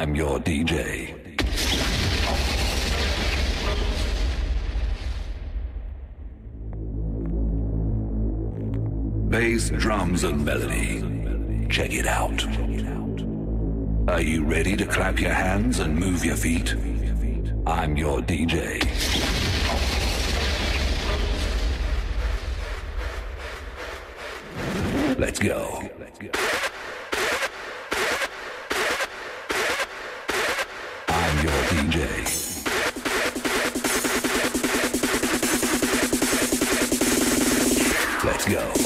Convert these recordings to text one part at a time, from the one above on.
I'm your DJ. Bass, drums, and melody. Check it out. Are you ready to clap your hands and move your feet? I'm your DJ. Let's go. Let's go. DJ. Let's go.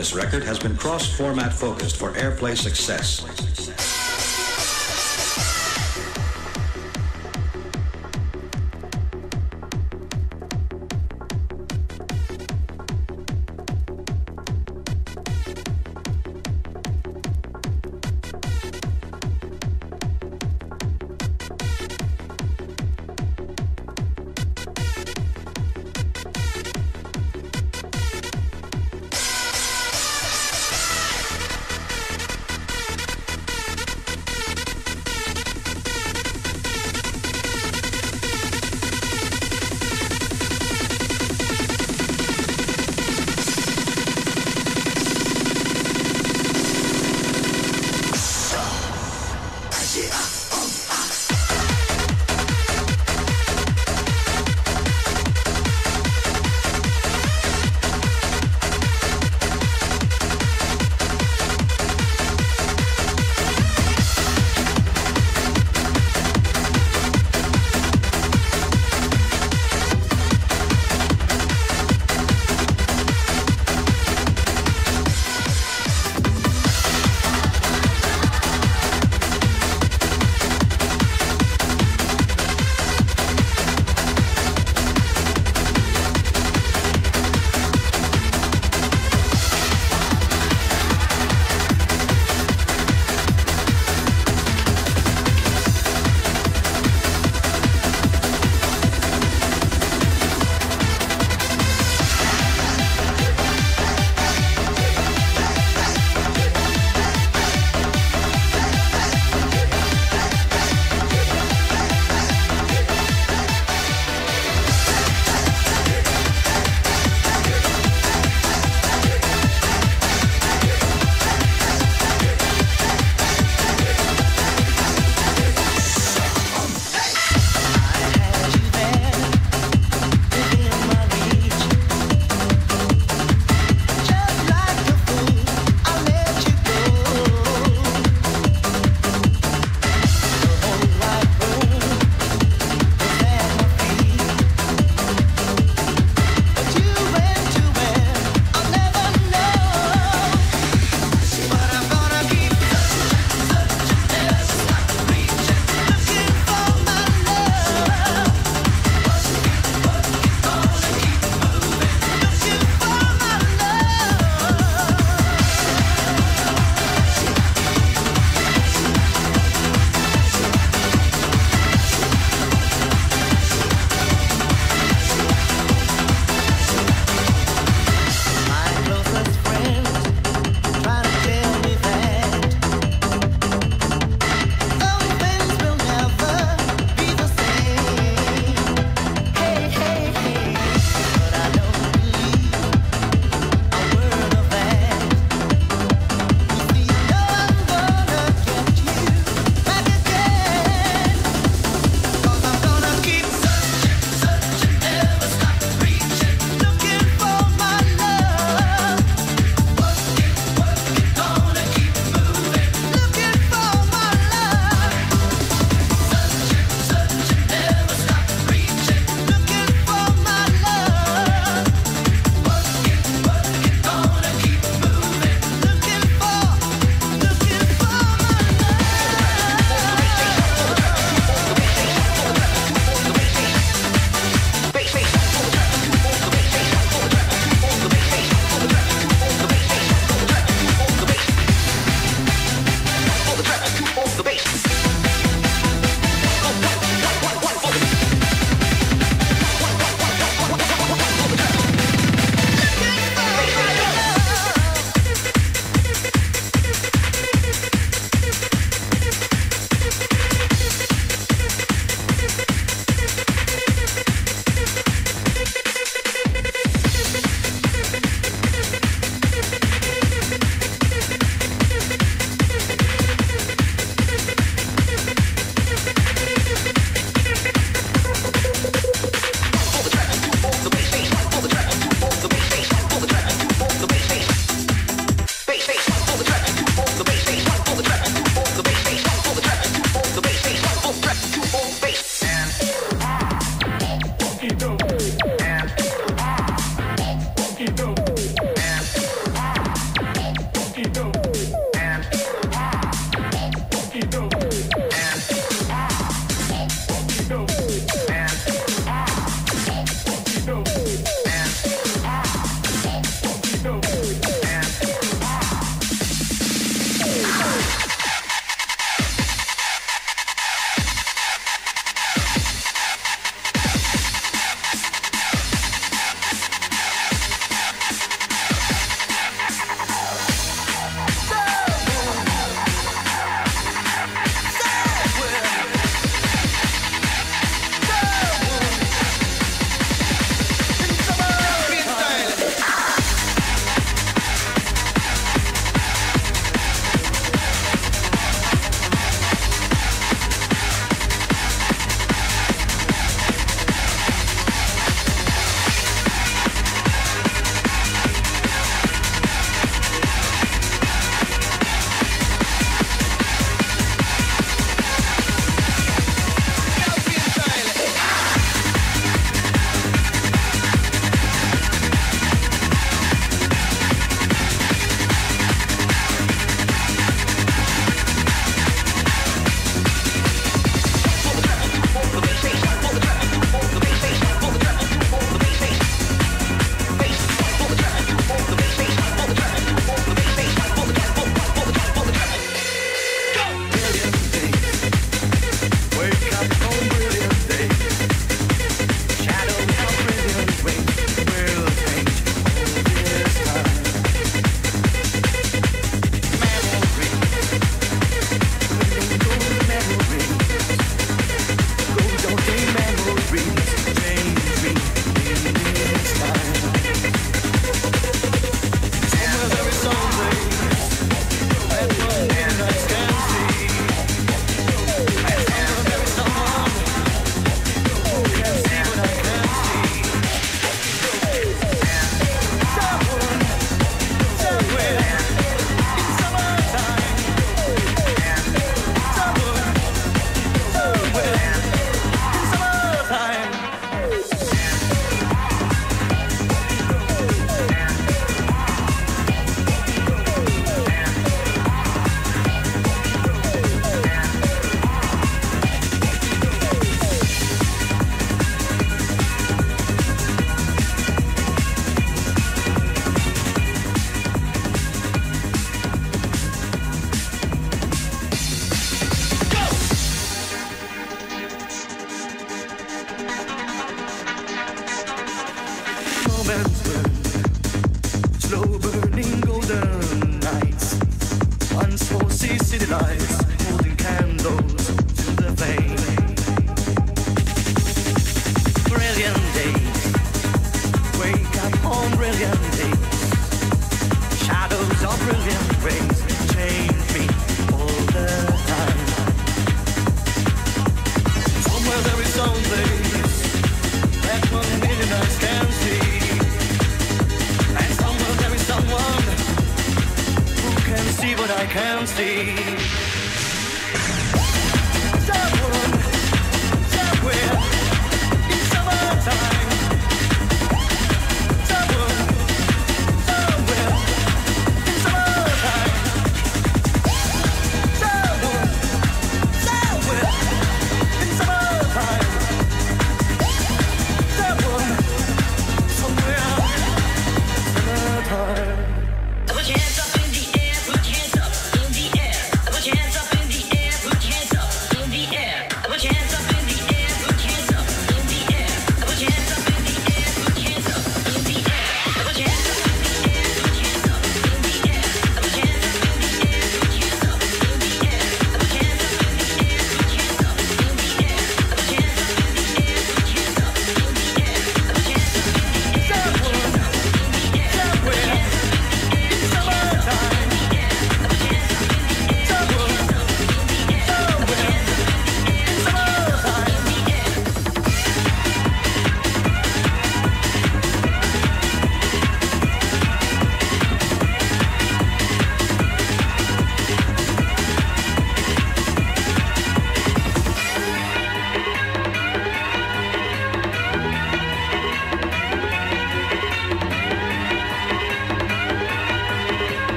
This record has been cross-format focused for airplay success.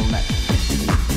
level next.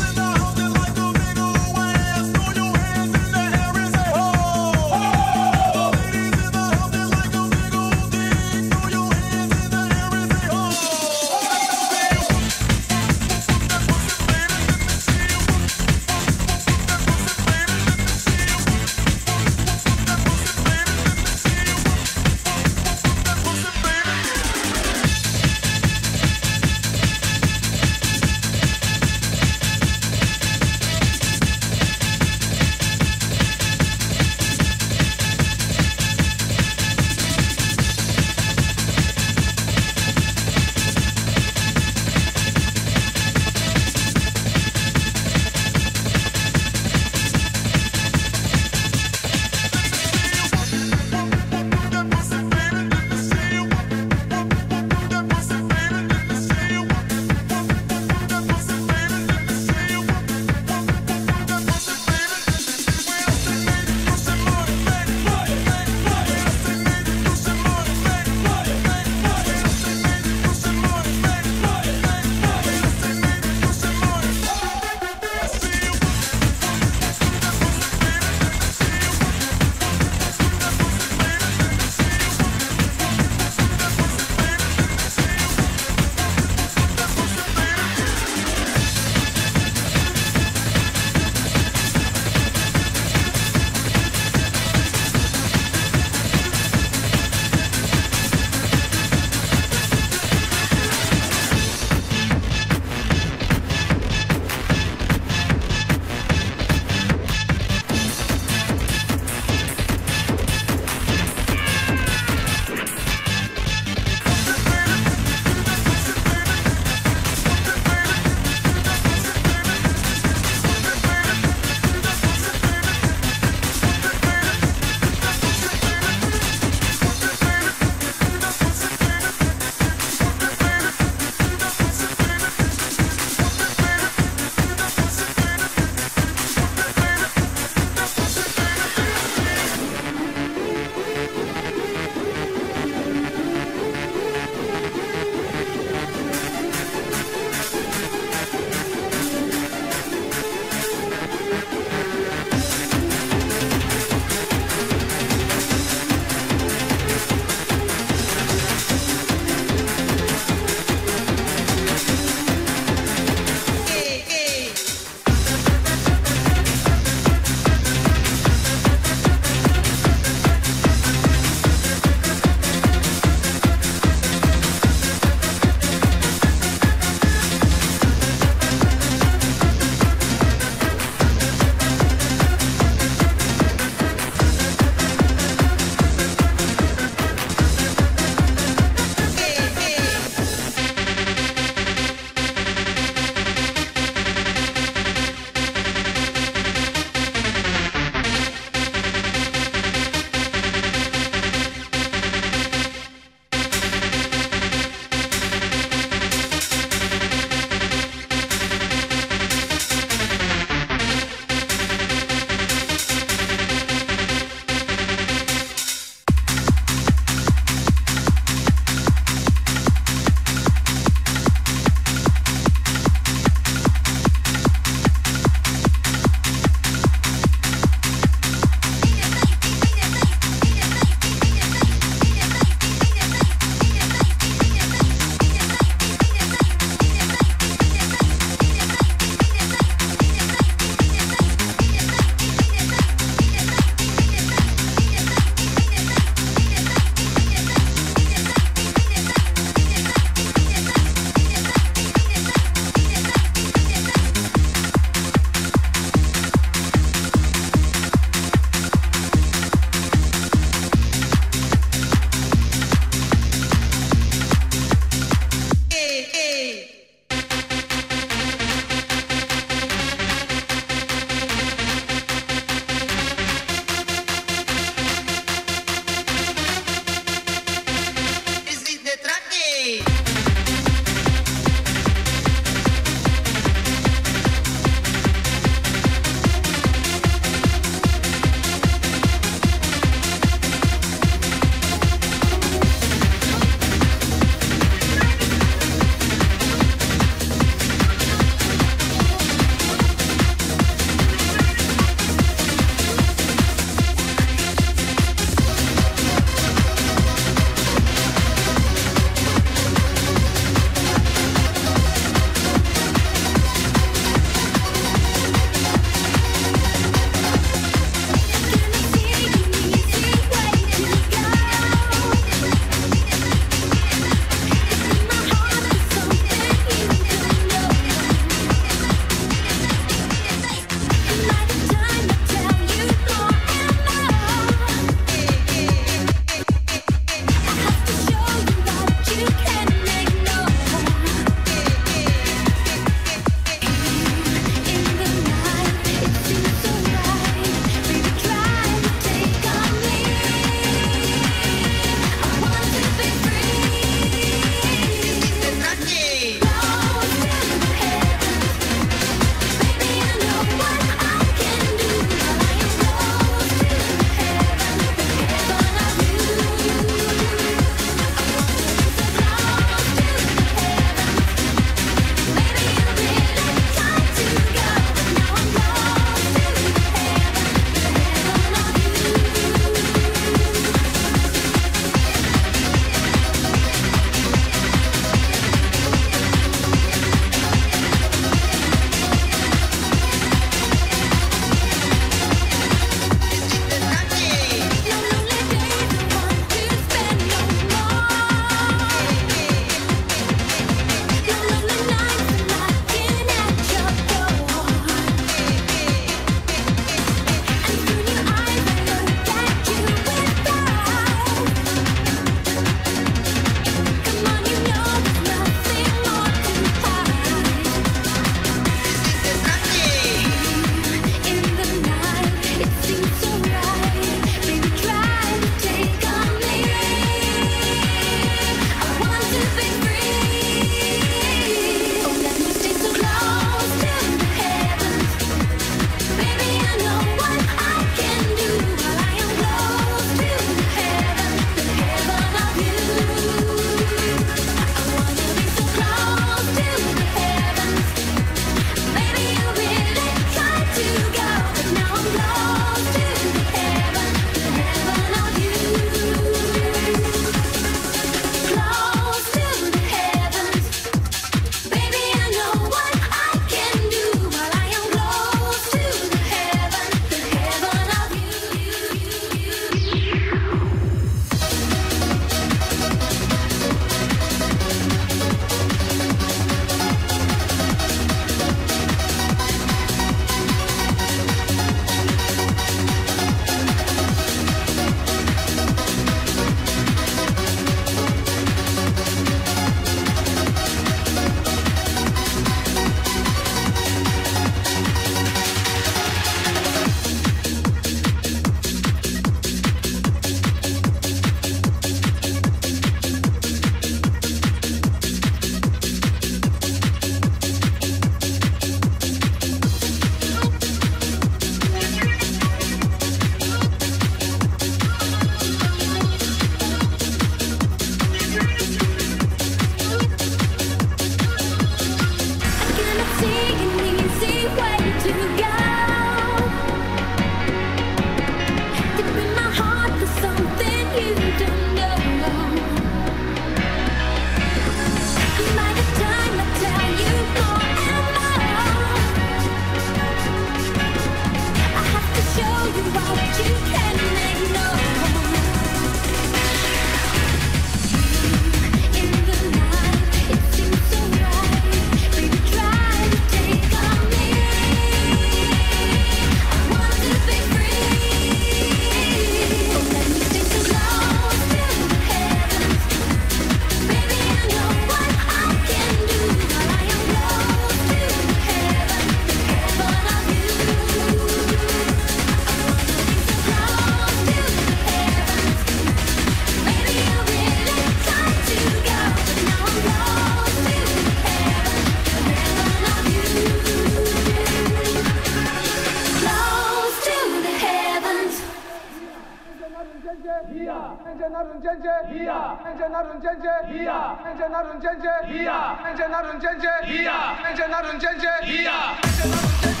narunjenje yeah. menje yeah. iya yeah. narunjenje yeah. menje narunjenje iya menje narunjenje